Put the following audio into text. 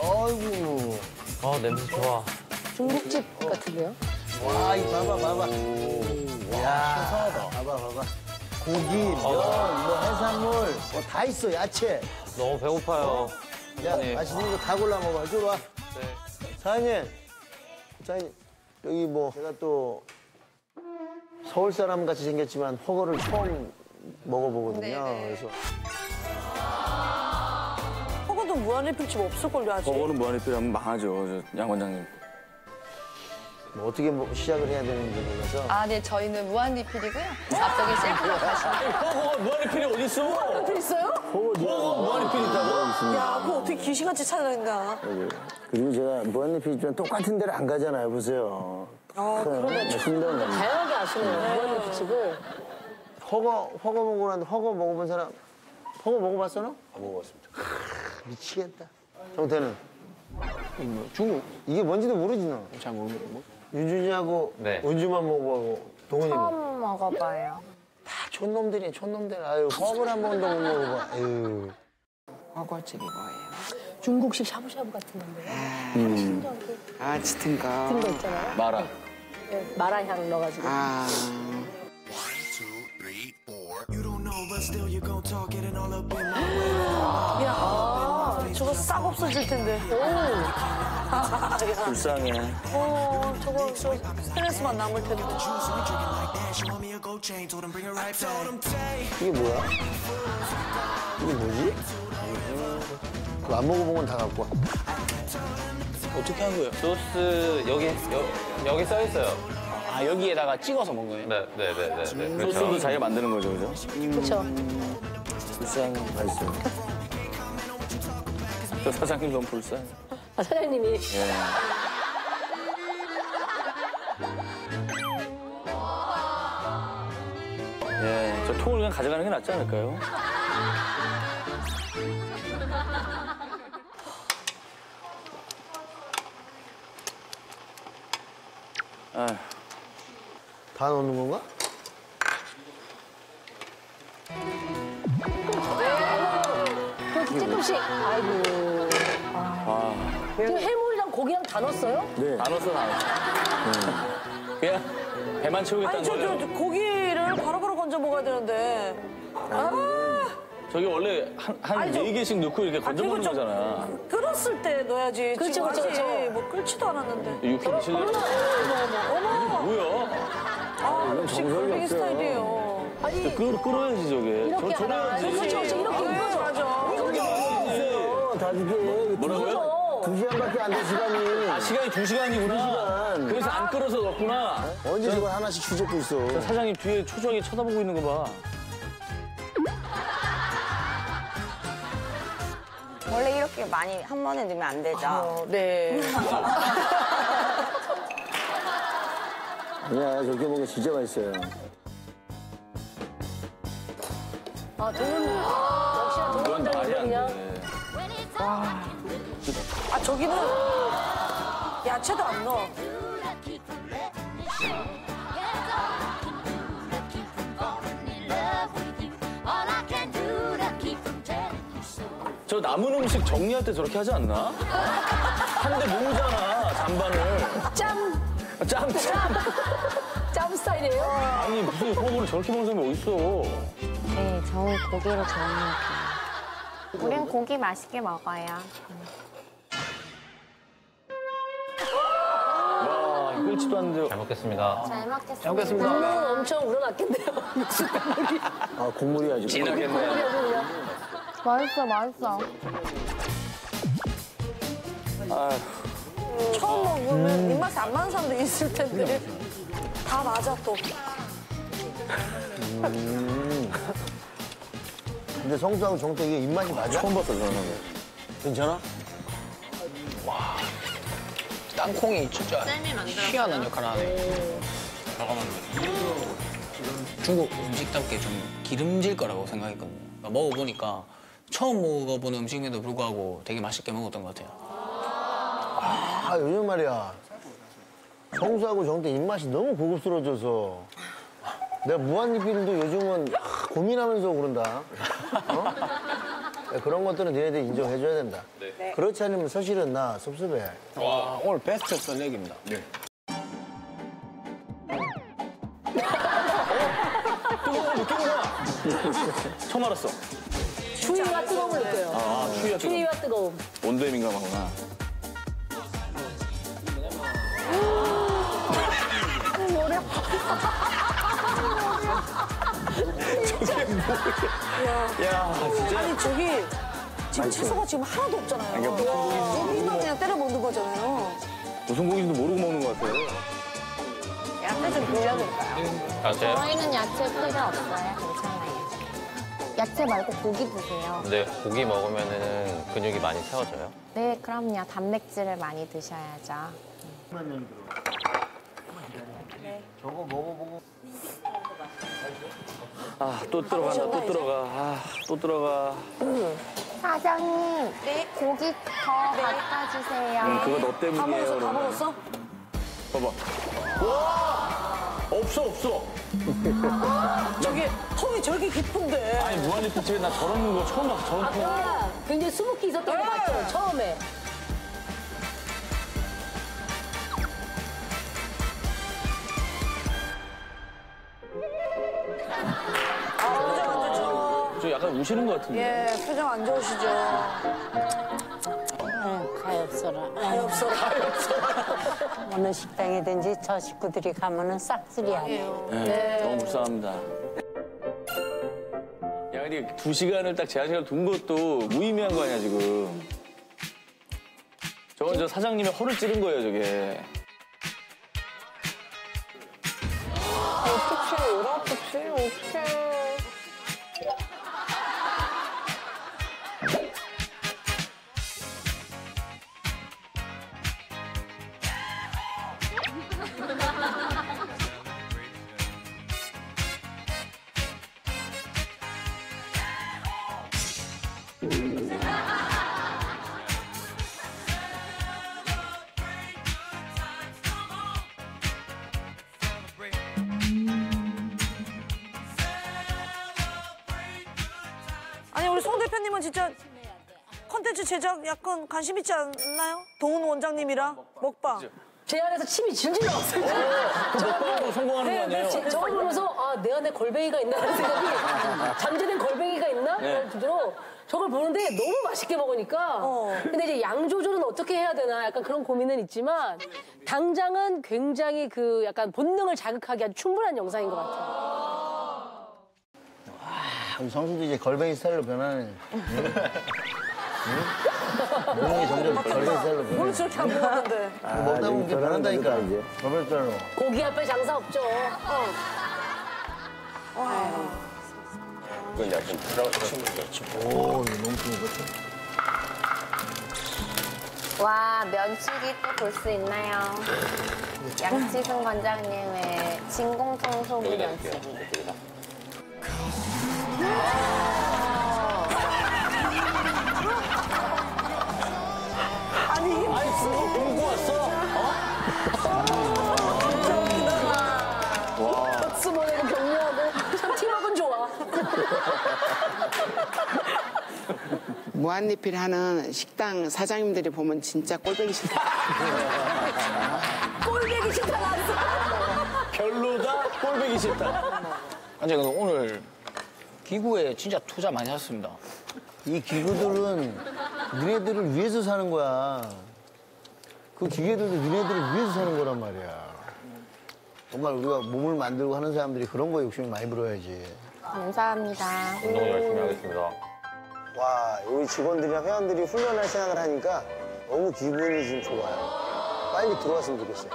아이고. 아 냄새 좋아. 중국집 같은데요? 와, 이 봐봐, 봐봐. 야, 신선하다. 봐봐, 봐봐. 고기, 면, 뭐 해산물, 뭐 다 있어, 야채. 너무 배고파요. 야, 네. 맛있는 거 다 골라 먹어. 이리 와. 네. 사장님, 사장님, 여기 뭐, 제가 또 서울 사람 같이 생겼지만 허거를 처음 먹어보거든요. 그래서 무한리필집 없을걸요, 아직? 저거는 무한리필하면 망하죠, 저양 원장님. 뭐 어떻게 뭐 시작을 해야 되는지 몰라서. 아, 네, 저희는 무한 리필이고요. 앞쪽에 셀프로 가시면 허거 무한리필이 어딨어? 또 있어요? 허거 무한리필 있다고? 야, 그거 어떻게 귀신같이. 여기. 그리고 제가 무한리필집은 똑같은 데를 안 가잖아요. 보세요. 아, 그러네. 거. 다양하게 아시네요, 무한리필집을. 허거, 허거 먹고 났는데 허거 먹어본 사람, 허거 먹어봤어, 너? 안 먹어봤습니다. 미치겠다. 정태는? 중국. 이게 뭔지도 모르지, 너? 잘 모르고. 윤준이하고 네. 은주만 먹어보고 동훈이는? 처음 먹어봐요. 다 촌놈들이야, 촌놈들. 아유, 허걸 한 번도 못 먹어봐. 아유. 허거집이 뭐예요? 중국식 샤브샤브 같은 건데요. 아, 짙은 거. 같은 거 있잖아요. 마라. 네, 마라 향 넣어가지고. 아, 야, 아, 저거 싹 없어질 텐데. 오. 불쌍해. 어, 저거, 저 스트레스만 남을 텐데. 이게 뭐야? 이게 뭐지? 그거 안 먹어본 건 다 갖고 와. 어떻게 한 거예요? 소스 여기 여, 여기 써 있어요. 아 여기에다가 찍어서 먹은 거예요? 네, 네, 네, 네. 네. 그렇죠. 소스도 자기가 만드는 거죠, 그죠? 그렇죠. 불쌍해. 맛있어. 저 사장님 너무 불쌍해. 아, 사장님이. 예. 예, 저 통을 그냥 가져가는 게 낫지 않을까요? 아휴, 다 넣는 건가? 조금씩. 아이고. 와. 지금 해물이랑 고기랑 다 넣었어요? 네. 안 왔어, 안 왔어. 그냥 배만 채우겠다는 아니, 저, 거예요. 저, 저 고기를 바로 바로 건져 먹어야 되는데. 아, 저기 원래 한, 한 아니, 저- 네 개씩 넣고 이렇게 건져 그리고 먹는 좀 거잖아. 끓었을 때 넣어야지. 그렇죠, 그렇죠, 아직 그렇죠. 뭐 끓지도 않았는데. 육회 미칠래? 어머, 어머, 어머. 뭐야? 아, 역시 없어요. 스타일이에요. 아니, 끓, 끓어야지, 저게. 이렇게 저. 저래야지. 그렇죠, 어, 다 이게 뭐라고요? 두 시간밖에 안 돼 시간이. 아, 시간이 두 시간이구나. 시간. 그래서 안 끓어서 넣었구나. 언제 저걸 하나씩 추적고 있어. 사장님 뒤에 초조하게 쳐다보고 있는 거 봐. 원래 이렇게 많이 한 번에 넣으면 안 되죠. 어, 네. 아니야, 저렇게 먹으면 진짜 맛있어요. 아, 동은, 역시나 동은 그건 말이 안 그냥. 아, 저기는 야채도 안 넣어. 저 남은 음식 정리할 때 저렇게 하지 않나? 한대 모으잖아, 잔반을. 짬, 짬, 짬. 짬 스타일이에요. 아니, 무슨 호불을 저렇게 먹는 사람이 어딨어. 네, 저는 고기를 좋아해요. 우린 고기 맛있게 먹어요. 와, 끓지도 않는데. 잘 먹겠습니다. 잘 먹겠습니다. 잘 먹겠습니다. 국물은 엄청 우러났겠네요. 국물이. 아, 국물이 아주. 진하겠네. 맛있어, 맛있어. 아휴, 처음 먹으면 입맛이 안 맞는 사람도 있을 텐데. 다 맞아, 또. 근데 성수하고 정태 이게 입맛이 맞아? 처음 봤어, 저는. 괜찮아? 땅콩이 진짜 희한한 역할을 하네. 중국 음식답게 좀 기름질 거라고 생각했거든요. 그러니까 먹어보니까 처음 먹어보는 음식임에도 불구하고 되게 맛있게 먹었던 것 같아요. 아, 요즘 말이야. 성수하고 정태 입맛이 너무 고급스러워져서. 내가 무한리필도 요즘은 아, 고민하면서 그런다. 어? 그런 것들은 너희들 인정해줘야 된다. 그렇지 않으면 사실은 나 섭섭해. 와, 오늘 베스트 썰렉입니다. 뜨거운 느낌이야. 처음 알았어. 추위와 뜨거움을 느껴요. 아. 추위와 뜨거움. 온도에 민감하구나. 야, 진짜. 아니 저기 지금 채소가 지금 하나도 없잖아요. 여기만 그냥 때려 먹는 거잖아요. 무슨 고기인지도 모르고 먹는 것 같아. 야채 좀 빌려드릴까요? 아, 제 저희는 야채 필요 없어요. 괜찮아요. 야채 말고 고기 드세요. 근데 고기 먹으면은 근육이 많이 세워져요. 네, 그럼요. 단백질을 많이 드셔야죠. 저거 먹어보고. 아, 또 들어간다, 또 들어가. 아, 또 들어가. 사장님, 고기 더 갖다 주세요. 음, 그거 너다 때문이에요. 먹었어, 다 그러면. 먹었어? 봐봐. 와! 없어, 없어. 저기 턱이 저렇게 깊은데. 아니, 무한리필집에 나 저런 거 처음 봤어, 저런 거. 아까 굉장히 수북히 있었던 거 맞죠? 처음에. 약간 우시는 것 같은데. 예, 표정 안 좋으시죠? 가엾어라. 가엾어라. 어느 식당이든지 저 식구들이 가면은 싹쓸이 하네요. 네, 너무 불쌍합니다. 야, 근데 두 시간을 딱 제한 시간 둔 것도 무의미한 거 아니야, 지금. 저건 저 사장님의 허를 찌른 거예요, 저게. 어떡해, 어떡해, 어떡해. 우리 송 대표님은 진짜 컨텐츠 제작 약간 관심 있지 않나요? 동훈 원장님이랑 먹방. 제 안에서 침이 질질 나왔어요. 먹방으로 성공하는 거 아니에요? 제- 저걸 보면서 아, 내 안에 걸뱅이가 있나 하는 생각이 잠재된 걸뱅이가 있나? 네. 라는 기로 저걸 보는데 너무 맛있게 먹으니까 어. 근데 이제 양 조절은 어떻게 해야 되나 약간 그런 고민은 있지만 당장은 굉장히 그 약간 본능을 자극하기 아주 충분한 영상인 것 같아요. 우리 성수도 이제 걸뱅이 스타일로 변하네. 응? 응? 게 점점 걸뱅이 스타일로 변해. 뭘 저렇게 안 먹었는데. 먹다 보면 이게 변한다니까. 걸뱅이 스타일로. 고기 앞에 장사 없죠. 이건 약간 들어가 오, 이거 너무 좋은 것 같아. 와, 면치기 또볼 수 있나요? 양치승 관장님의 진공청소기 면치기. 아니 이게 아니, 그거 보고 왔어? 박수 보내고 격려하고 참 팀워크는 좋아. 무한리필 하는 식당 사장님들이 보면 진짜 꼴보기 싫다. 꼴배기 싫다 나왔어. 별로다, 꼴보기 싫다. 아니, 근데 오늘 기구에 진짜 투자 많이 하셨습니다. 이 기구들은 니네들을 위해서 사는 거야. 그 기계들도 니네들을 위해서 사는 거란 말이야. 정말 우리가 몸을 만들고 하는 사람들이 그런 거에 욕심을 많이 불어야지. 감사합니다. 운동 열심히 하겠습니다. 와, 우리 직원들이랑 회원들이 훈련할 생각을 하니까 너무 기분이 지금 좋아요. 빨리 들어왔으면 좋겠어요.